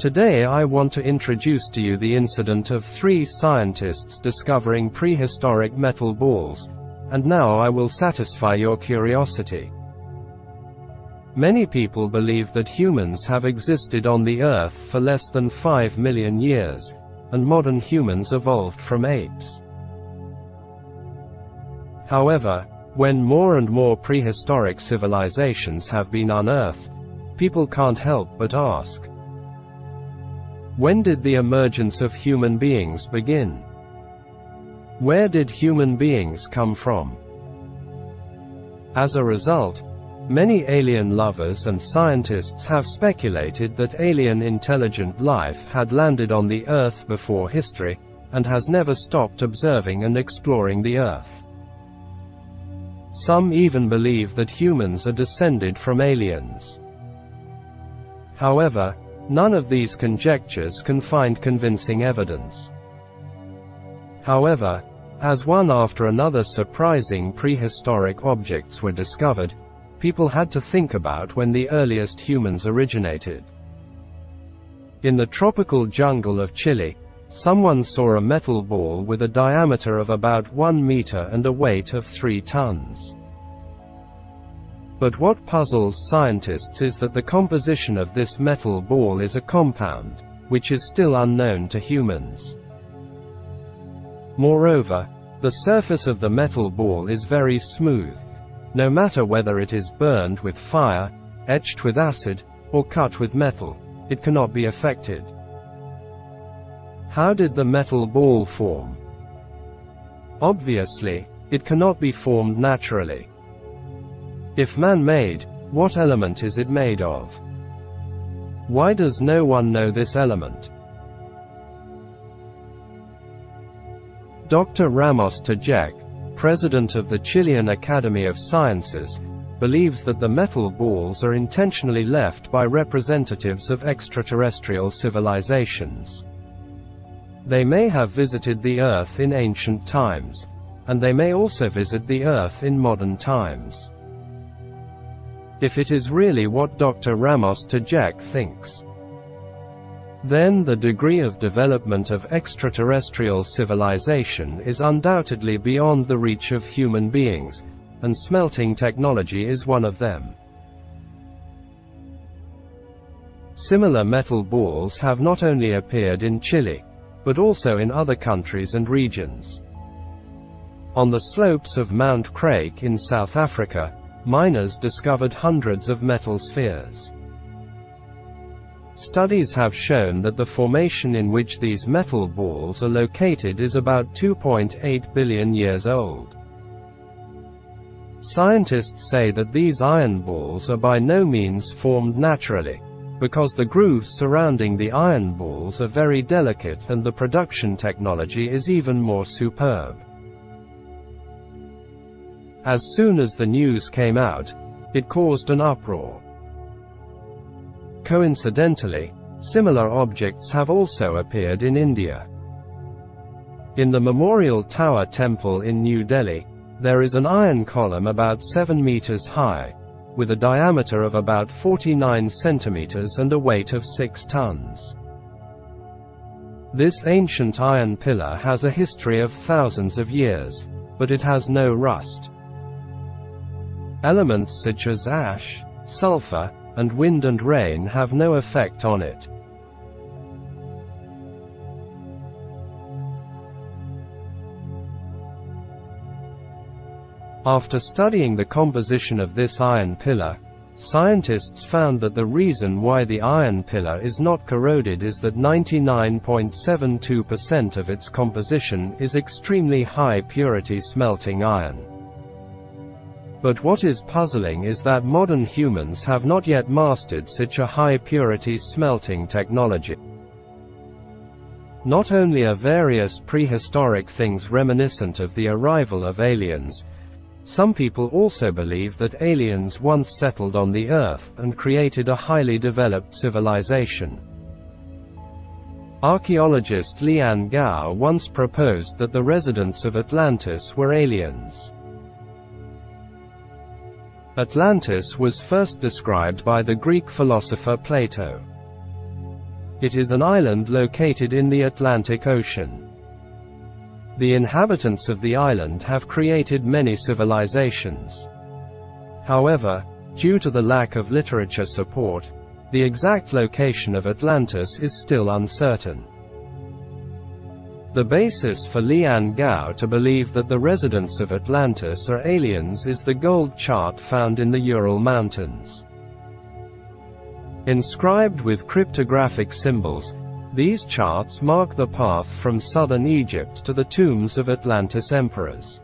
Today I want to introduce to you the incident of three scientists discovering prehistoric metal balls, and now I will satisfy your curiosity. Many people believe that humans have existed on the Earth for less than 5 million years, and modern humans evolved from apes. However, when more and more prehistoric civilizations have been unearthed, people can't help but ask, when did the emergence of human beings begin? Where did human beings come from? As a result, many alien lovers and scientists have speculated that alien intelligent life had landed on the Earth before history, and has never stopped observing and exploring the Earth. Some even believe that humans are descended from aliens. However, None of these conjectures can find convincing evidence. However, as one after another surprising prehistoric objects were discovered, people had to think about when the earliest humans originated. In the tropical jungle of Chile, someone saw a metal ball with a diameter of about 1 meter and a weight of 3 tons. But what puzzles scientists is that the composition of this metal ball is a compound, which is still unknown to humans. Moreover, the surface of the metal ball is very smooth. No matter whether it is burned with fire, etched with acid, or cut with metal, it cannot be affected. How did the metal ball form? Obviously, it cannot be formed naturally. If man-made, what element is it made of? Why does no one know this element? Dr. Ramos Tajek, president of the Chilean Academy of Sciences, believes that the metal balls are intentionally left by representatives of extraterrestrial civilizations. They may have visited the Earth in ancient times, and they may also visit the Earth in modern times if it is really what Dr. Ramos Tajek thinks. Then the degree of development of extraterrestrial civilization is undoubtedly beyond the reach of human beings, and smelting technology is one of them. Similar metal balls have not only appeared in Chile, but also in other countries and regions. On the slopes of Mount Craig in South Africa, miners discovered hundreds of metal spheres. Studies have shown that the formation in which these metal balls are located is about 2.8 billion years old. Scientists say that these iron balls are by no means formed naturally, because the grooves surrounding the iron balls are very delicate and the production technology is even more superb. As soon as the news came out, it caused an uproar. Coincidentally, similar objects have also appeared in India. In the Memorial Tower Temple in New Delhi, there is an iron column about 7 meters high, with a diameter of about 49 centimeters and a weight of 6 tons. This ancient iron pillar has a history of thousands of years, but it has no rust. Elements such as ash, sulfur, and wind and rain have no effect on it. After studying the composition of this iron pillar, scientists found that the reason why the iron pillar is not corroded is that 99.72% of its composition is extremely high purity smelting iron. But what is puzzling is that modern humans have not yet mastered such a high-purity smelting technology. Not only are various prehistoric things reminiscent of the arrival of aliens, some people also believe that aliens once settled on the Earth and created a highly developed civilization. Archaeologist Lian Gao once proposed that the residents of Atlantis were aliens. Atlantis was first described by the Greek philosopher Plato. It is an island located in the Atlantic Ocean. The inhabitants of the island have created many civilizations. However, due to the lack of literature support, the exact location of Atlantis is still uncertain. The basis for Lian Gao to believe that the residents of Atlantis are aliens is the gold chart found in the Ural Mountains. Inscribed with cryptographic symbols, these charts mark the path from southern Egypt to the tombs of Atlantis emperors.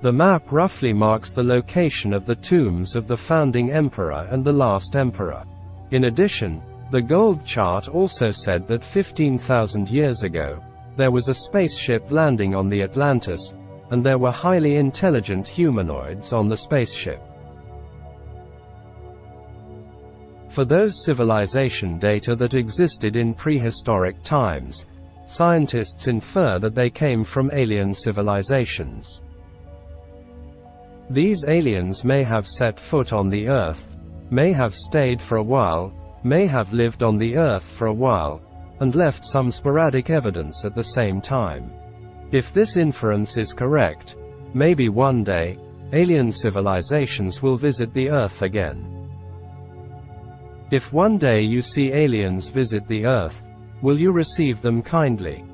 The map roughly marks the location of the tombs of the founding emperor and the last emperor. In addition, the gold chart also said that 15,000 years ago, there was a spaceship landing on the Atlantis, and there were highly intelligent humanoids on the spaceship. For those civilization data that existed in prehistoric times, scientists infer that they came from alien civilizations. These aliens may have set foot on the Earth, may have stayed for a while, may have lived on the Earth for a while, and left some sporadic evidence at the same time. If this inference is correct, maybe one day, alien civilizations will visit the Earth again. If one day you see aliens visit the Earth, will you receive them kindly?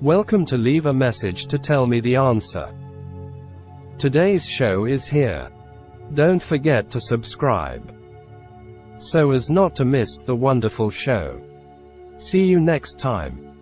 Welcome to leave a message to tell me the answer. Today's show is here. Don't forget to subscribe so as not to miss the wonderful show. See you next time.